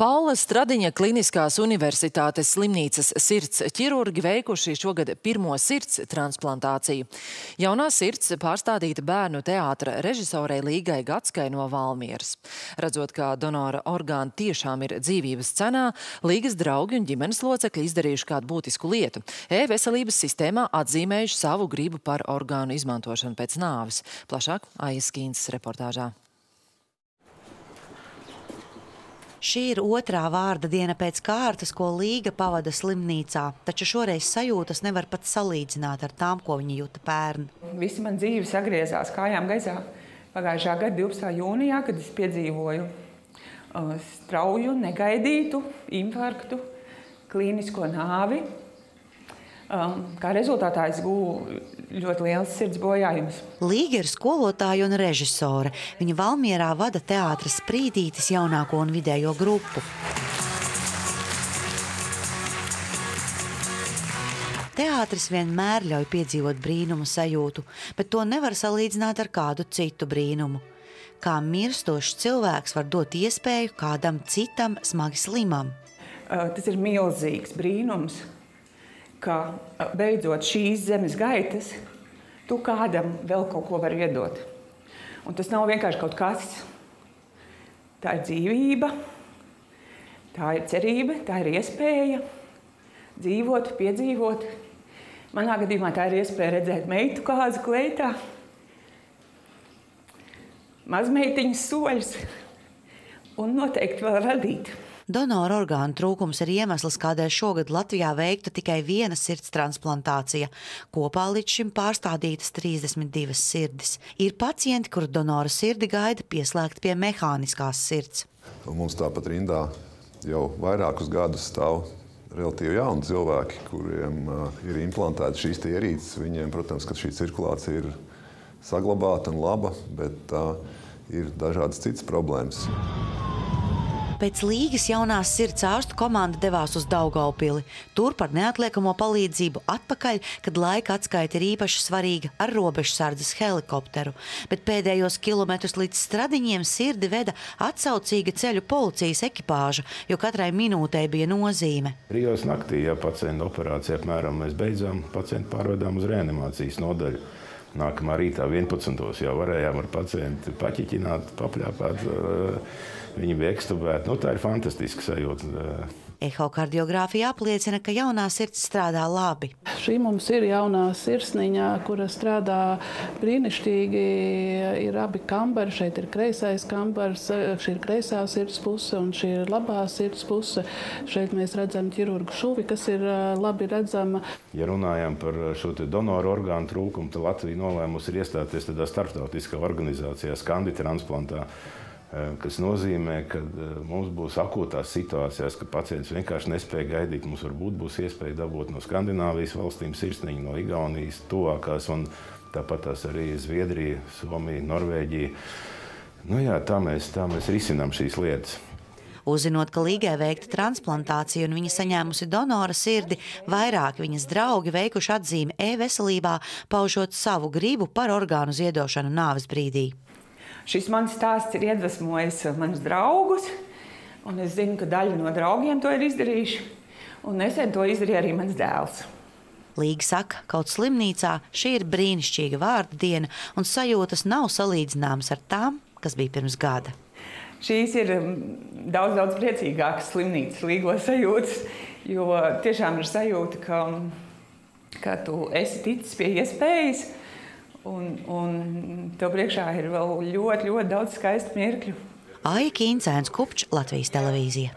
Paula Stradiņa Kliniskās universitātes slimnīcas sirds ķirurgi veikuši šogad pirmo sirds transplantāciju. Jaunā sirds pārstādīta bērnu teātra režisorei Līgai Gatskai no Valmieras. Redzot, kā donora orgāni tiešām ir dzīvības cenā, Līgas draugi un ģimenes locekļi izdarījuši kādu būtisku lietu. E-veselības sistēmā atzīmējuši savu gribu par orgānu izmantošanu pēc nāves. Plašāk Aijas Kīnsas reportāžā. Šī ir otrā vārda diena pēc kārtas, ko Līga pavada slimnīcā, taču šoreiz sajūtas nevar pat salīdzināt ar tām, ko viņa jūta pērn. Visi man dzīve sagriezās kājām gaisā pagājušā gada 12. jūnijā, kad es piedzīvoju uh, strauju, negaidītu infarktu, klīnisko nāvi. Um, kā rezultātā es gūju ļoti liels sirds bojājums. Līga ir skolotāja un režisore. Viņa Valmierā vada teātras sprīdītis jaunāko un vidējo grupu. Teātris vienmēr ļauj piedzīvot brīnumu sajūtu, bet to nevar salīdzināt ar kādu citu brīnumu. Kā mirstošs cilvēks var dot iespēju kādam citam smagi slimam. Uh, tas ir milzīgs brīnums, ka beidzot šīs zemes gaitas, tu kādam vēl kaut ko vari iedot. Un tas nav vienkārši kaut kas. Tā ir dzīvība, tā ir cerība, tā ir iespēja dzīvot, piedzīvot. Manā gadījumā tā ir iespēja redzēt meitu kāzu kleitā, mazmeitiņas soļus un noteikti vēl radīt. Donoru orgānu trūkums ir iemesls, kādēļ šogad Latvijā veikta tikai viena sirds transplantācija. Kopā līdz šim pārstādītas 32 sirdis. Ir pacienti, kuru donora sirdi gaida pieslēgt pie mehāniskās sirds. Mums tāpat rindā jau vairākus gadus stāv relatīvi jauni cilvēki, kuriem uh, ir implantēta šīs ierīces. Viņiem, protams, ka šī cirkulācija ir saglabāta un laba, bet uh, ir dažādas citas problēmas. Pēc līgas jaunās sirds ārstu komanda devās uz Daugaupili. Tur par neatliekamo palīdzību atpakaļ, kad laika atskaita ir īpaši svarīga ar robežsardzes helikopteru. Bet pēdējos kilometrus līdz stradiņiem sirdi veda atsaucīga ceļu policijas ekipāža, jo katrai minūtei bija nozīme. Rijos naktī, ja pacienta operācija apmēram mēs beidzām, pacientu pārvedām uz reanimācijas nodaļu. Nākamā rītā 11. jau varējām ar pacientu paķiķināt, papļāpāt. Viņi bija ekstubēti. Nu, tā ir fantastiska sajūta. Ehokardiogrāfija apliecina, ka jaunā sirds strādā labi. Šī mums ir jaunā sirsniņa, kura strādā brīnišķīgi. Ir abi kambari. Šeit ir kreisais kambars, šī ir kreisā sirds puse un šī ir labā sirds puse. Šeit mēs redzam ķirurgu šuvi, kas ir labi redzama. Ja runājam par šo donoru orgānu trūkumu, tad Latvija nolēmusi ir iestāties tādā starptautiskā organizācijā, Skandi transplantā kas nozīmē, ka mums būs akūtās situācijās, ka pacients vienkārši nespēja gaidīt. Mums varbūt būs iespēja dabūt no Skandināvijas valstīm sirsniņu, no Igaunijas tuvākās, un tāpat tās arī Zviedrija, Somija, Norvēģija. Nu jā, tā mēs, tā mēs risinām šīs lietas. Uzzinot, ka Līgai veikta transplantācija un viņa saņēmusi donora sirdi, vairāk viņas draugi veikuši atzīmi e-veselībā, paužot savu gribu par orgānu ziedošanu nāves brīdī. Šis mans stāsts ir iedvesmojis manus draugus, un es zinu, ka daļa no draugiem to ir izdarījuši, un nesen to izdarīja arī mans dēls. Līga saka, kaut slimnīcā šī ir brīnišķīga vārda diena, un sajūtas nav salīdzināmas ar tām, kas bija pirms gada. Šīs ir daudz, daudz priecīgākas slimnīcas līgos sajūtas, jo tiešām ir sajūta, ka, ka tu esi ticis pie iespējas, Un, un tev priekšā ir vēl ļoti, ļoti daudz skaistu mirkļu. Aija Kīncēns Kupčs, Latvijas televīzija.